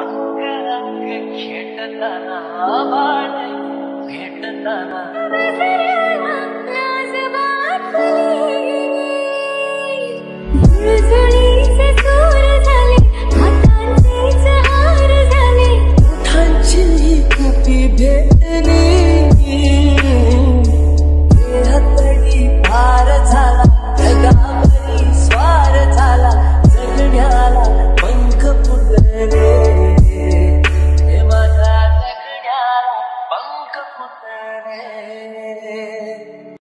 அங்க அங்க கேட்டதானா? வாழ் கேட்டதானா? Is it تیرے